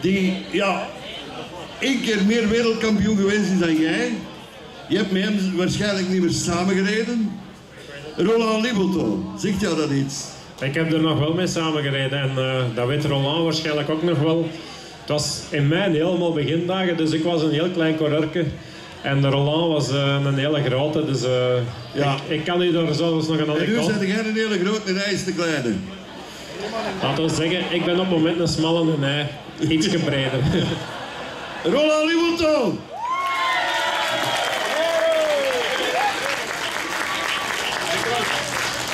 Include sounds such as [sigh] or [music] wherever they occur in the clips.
die ja, één keer meer wereldkampioen geweest is dan jij. Je hebt met hem waarschijnlijk niet meer samengereden. Roland Libelto, zegt jou dat iets? Ik heb er nog wel mee samengereden en uh, dat weet Roland waarschijnlijk ook nog wel. Het was in mijn helemaal begindagen, dus ik was een heel klein coureur. En de Roland was uh, een hele grote, dus uh, ja. ik, ik, kan u daar zelfs nog een andere En nu zijn jij een hele grote en hij is te kleine. Laten we zeggen, ik ben op het moment een smalle en hij iets breder. [laughs] Roland Libelto!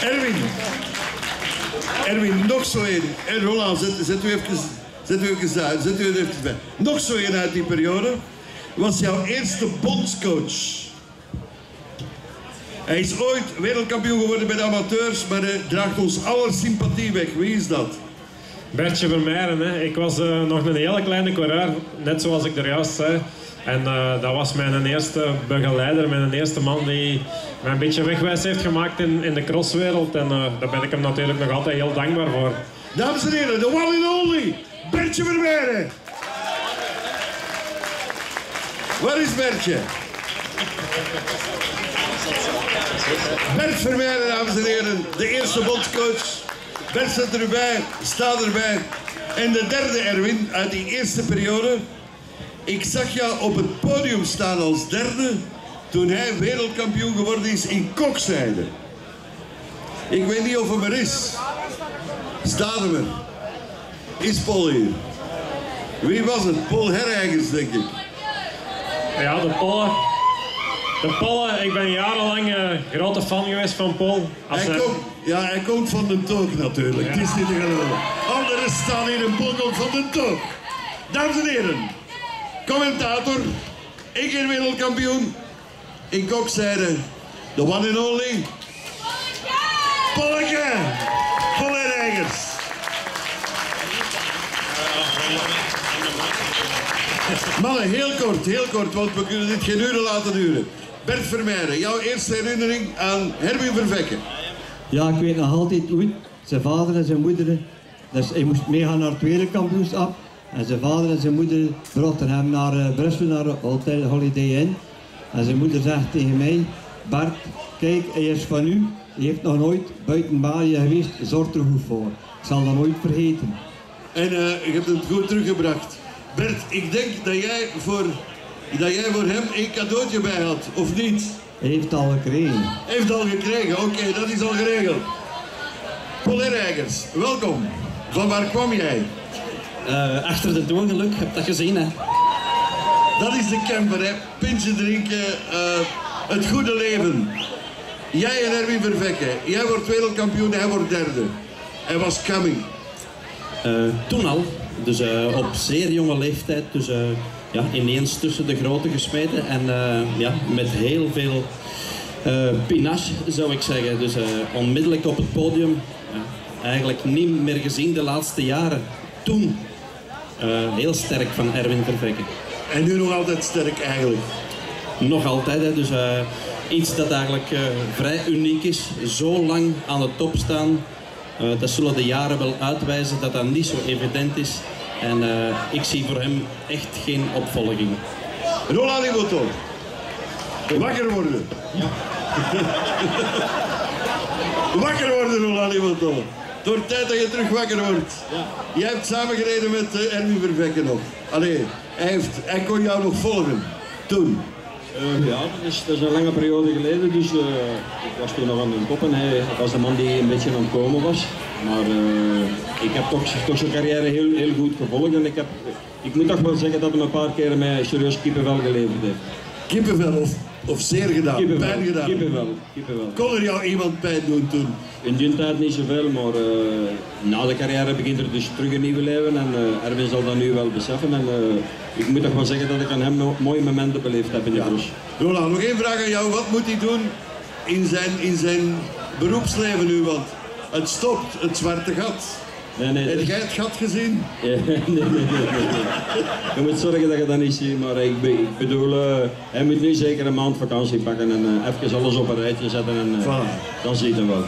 Erwin. Erwin, nog zo één. En Roland, zet, u even, zet u even uit. Zet u even bij. Nog zo één uit die periode. Was jouw eerste bondscoach. Hij is ooit wereldkampioen geworden bij de amateurs, maar hij draagt ons aller sympathie weg. Wie is dat? Bertje Vermeijren. Hè. Ik was uh, nog een hele kleine coureur, net zoals ik er juist zei. En uh, dat was mijn eerste begeleider, mijn eerste man die mij een beetje wegwijs heeft gemaakt in, in de crosswereld. En uh, daar ben ik hem natuurlijk nog altijd heel dankbaar voor. Dames en heren, de one and only, Bertje. Waar is Bertje? Bert Vermeijren, dames en heren, de eerste bondscoach. Bert erbij, staat erbij. En de derde Erwin uit die eerste periode. Ik zag jou op het podium staan als derde toen hij wereldkampioen geworden is in kokzijde. Ik weet niet of hem er is. Staat hem er? Is Paul hier? Wie was het? Paul Herreigers, denk ik. Ja, de Pollen. De Pollen, ik ben jarenlang uh, grote fan geweest van Paul. Hij, hij... Komt, ja, hij komt van de toog natuurlijk. Het is niet te geloven. Anderen staan hier een Paul van de toog. Dames en heren, commentator, ik keer wereldkampioen in kokzijde, the one and only, Polleke, Paul Herreigers. Mannen, heel kort, heel kort, want we kunnen dit geen uren laten duren. Bert Vermeijden, jouw eerste herinnering aan Herbie Vervekken. Ja, ik weet nog altijd hoe zijn vader en zijn moeder, dus hij moest meegaan naar het wereldkampioenschap. En zijn vader en zijn moeder brachten hem naar uh, Brussel, naar Hotel Holiday Inn. En zijn moeder zegt tegen mij, Bart, kijk, hij is van u. Hij heeft nog nooit buiten Balië geweest, zorg er goed voor. Ik zal dat nooit vergeten. En uh, je hebt het goed teruggebracht. Bert, ik denk dat jij voor, dat jij voor hem een cadeautje bij had, of niet? Hij heeft het al gekregen. Hij heeft het al gekregen, oké, okay, dat is al geregeld. Paul Reigers, welkom. Van waar kwam jij? Uh, achter het ongeluk, heb dat gezien hè? Dat is de camper, hè. Pintje drinken, uh, het goede leven. Jij en Erwin Vervekke, jij wordt wereldkampioen, hij wordt derde. Hij was coming. Uh, toen al, dus uh, op zeer jonge leeftijd, dus ja, ineens tussen de grote gesmeten en ja, met heel veel pinache zou ik zeggen. Dus onmiddellijk op het podium, eigenlijk niet meer gezien de laatste jaren. Toen heel sterk van Erwin Vervekke. En nu nog altijd sterk eigenlijk. Nog altijd, hè. dus iets dat eigenlijk vrij uniek is. Zo lang aan de top staan. Uh, dat zullen de jaren wel uitwijzen dat dat niet zo evident is. En ik zie voor hem echt geen opvolging. Roland Liboto. Wakker worden. Ja. [laughs] wakker worden, Roland Liboto. Door tijd dat je terug wakker wordt. Ja. Jij hebt samengereden met uh, Erwin Vervekke nog. Allee, hij, heeft, hij kon jou nog volgen. Toen. Uh, ja, dat is, dat is, een lange periode geleden. Dus uh, ik was toen nog aan het koppen. Hij was de man die een beetje aan het komen was. Maar ik heb toch, toch zijn carrière heel, heel goed gevolgd. En ik, heb, ik moet toch wel zeggen dat hij een paar keer mij serieus kippenvel geleverd heeft. Kippenvel of, of zeer gedaan? Kippenvel, pijn gedaan? Kippenvel, kippenvel. Kon er jou iemand pijn doen toen? In die tijd niet zoveel, maar uh, na de carrière begint er dus terug een nieuwe leven en uh, Erwin zal dat nu wel beseffen. En uh, ik moet toch wel zeggen dat ik aan hem nog mooie momenten beleefd heb in de ja. bos. Roland, nog één vraag aan jou. Wat moet hij doen in zijn, in zijn beroepsleven nu? Want het stopt, het zwarte gat. Nee, nee, Heb jij het gat gezien? [laughs] Ja, nee, nee, nee, nee, Je moet zorgen dat je dat niet ziet, maar ik, ik bedoel, uh, hij moet nu zeker een maand vakantie pakken en uh, even alles op een rijtje zetten en uh, voilà. dan ziet hij wel.